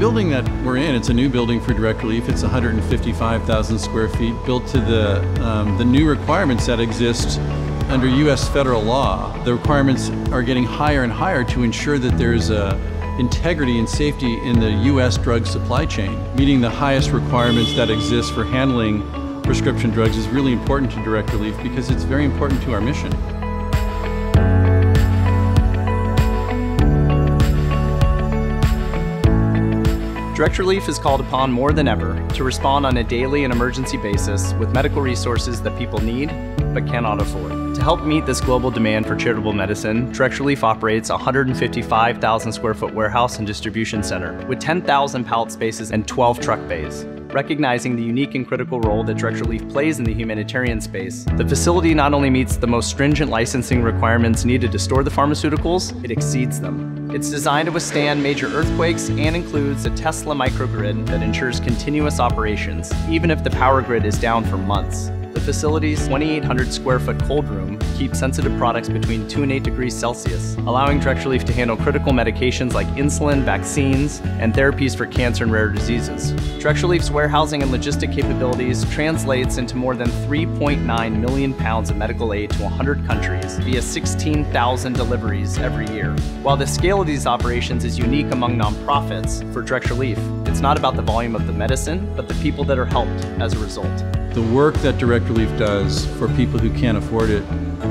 building that we're in, it's a new building for Direct Relief. It's 155,000 square feet, built to the, um, the new requirements that exist under U.S. federal law. The requirements are getting higher and higher to ensure that there's a integrity and safety in the U.S. drug supply chain. Meeting the highest requirements that exist for handling prescription drugs is really important to Direct Relief because it's very important to our mission. Direct Relief is called upon more than ever to respond on a daily and emergency basis with medical resources that people need but cannot afford. To help meet this global demand for charitable medicine, Direct Relief operates a 155,000 square foot warehouse and distribution center with 10,000 pallet spaces and 12 truck bays. Recognizing the unique and critical role that Direct Relief plays in the humanitarian space, the facility not only meets the most stringent licensing requirements needed to store the pharmaceuticals, it exceeds them. It's designed to withstand major earthquakes and includes a Tesla microgrid that ensures continuous operations, even if the power grid is down for months. The facility's 2,800 square foot cold room keeps sensitive products between 2 and 8 degrees Celsius, allowing Direct Relief to handle critical medications like insulin, vaccines, and therapies for cancer and rare diseases. Direct Relief's warehousing and logistic capabilities translates into more than 3.9 million pounds of medical aid to 100 countries via 16,000 deliveries every year. While the scale of these operations is unique among nonprofits, for Direct Relief, it's not about the volume of the medicine, but the people that are helped as a result. The work that Direct Relief does for people who can't afford it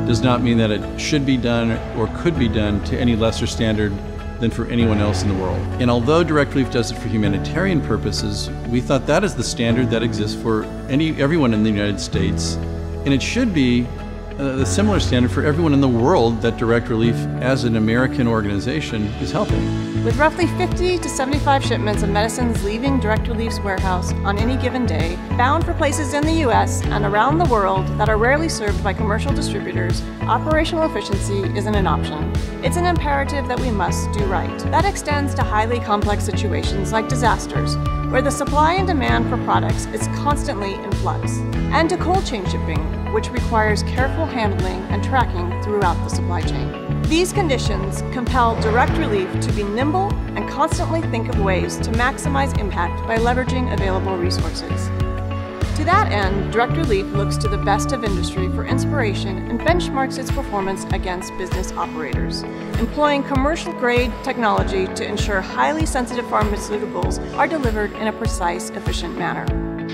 does not mean that it should be done or could be done to any lesser standard than for anyone else in the world. And although Direct Relief does it for humanitarian purposes, we thought that is the standard that exists for any everyone in the United States, and it should be uh, the similar standard for everyone in the world that Direct Relief, as an American organization, is helping. With roughly 50 to 75 shipments of medicines leaving Direct Relief's warehouse on any given day, bound for places in the U.S. and around the world that are rarely served by commercial distributors, operational efficiency isn't an option. It's an imperative that we must do right. That extends to highly complex situations like disasters, where the supply and demand for products is constantly in flux, and to cold chain shipping, which requires careful handling and tracking throughout the supply chain. These conditions compel Direct Relief to be nimble and constantly think of ways to maximize impact by leveraging available resources. To that end, Direct Relief looks to the best of industry for inspiration and benchmarks its performance against business operators, employing commercial grade technology to ensure highly sensitive pharmaceuticals are delivered in a precise, efficient manner.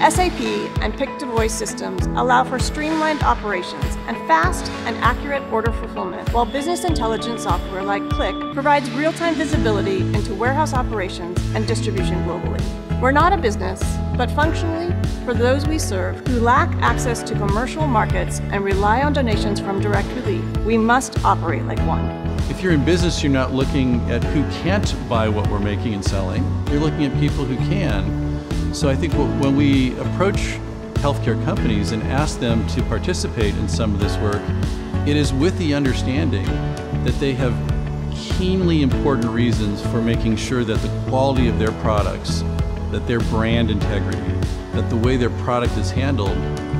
SAP and Pick-to-Voice systems allow for streamlined operations and fast and accurate order fulfillment, while business intelligence software like Qlik provides real-time visibility into warehouse operations and distribution globally. We're not a business, but functionally, for those we serve who lack access to commercial markets and rely on donations from Direct Relief, we must operate like one. If you're in business, you're not looking at who can't buy what we're making and selling. You're looking at people who can so I think when we approach healthcare companies and ask them to participate in some of this work, it is with the understanding that they have keenly important reasons for making sure that the quality of their products, that their brand integrity, that the way their product is handled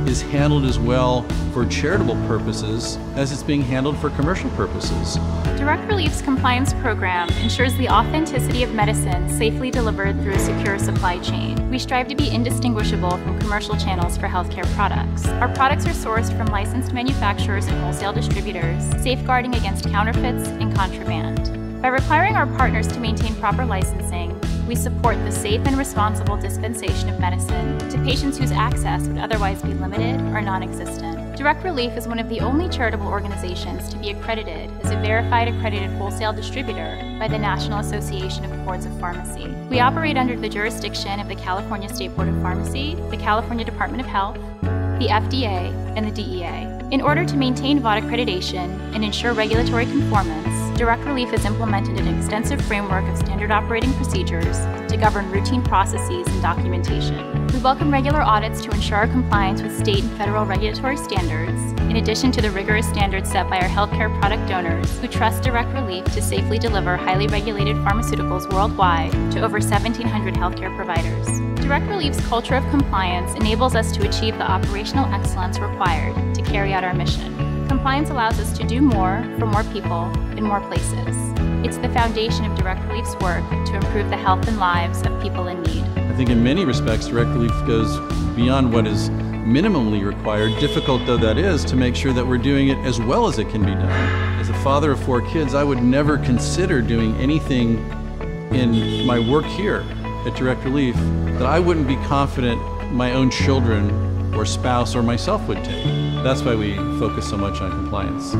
is handled as well for charitable purposes as it's being handled for commercial purposes. Direct Relief's compliance program ensures the authenticity of medicine safely delivered through a secure supply chain. We strive to be indistinguishable from commercial channels for healthcare products. Our products are sourced from licensed manufacturers and wholesale distributors, safeguarding against counterfeits and contraband. By requiring our partners to maintain proper licensing, we support the safe and responsible dispensation of medicine to patients whose access would otherwise be limited or non existent. Direct Relief is one of the only charitable organizations to be accredited as a verified accredited wholesale distributor by the National Association of Boards of Pharmacy. We operate under the jurisdiction of the California State Board of Pharmacy, the California Department of Health, the FDA, and the DEA. In order to maintain VAWD accreditation and ensure regulatory conformance, Direct Relief has implemented an extensive framework of standard operating procedures to govern routine processes and documentation. We welcome regular audits to ensure our compliance with state and federal regulatory standards, in addition to the rigorous standards set by our healthcare product donors who trust Direct Relief to safely deliver highly regulated pharmaceuticals worldwide to over 1,700 healthcare providers. Direct Relief's culture of compliance enables us to achieve the operational excellence required to carry out our mission. Compliance allows us to do more for more people in more places. It's the foundation of Direct Relief's work to improve the health and lives of people in need. I think in many respects, Direct Relief goes beyond what is minimally required, difficult though that is, to make sure that we're doing it as well as it can be done. As a father of four kids, I would never consider doing anything in my work here at Direct Relief that I wouldn't be confident my own children or spouse or myself would take. That's why we focus so much on compliance.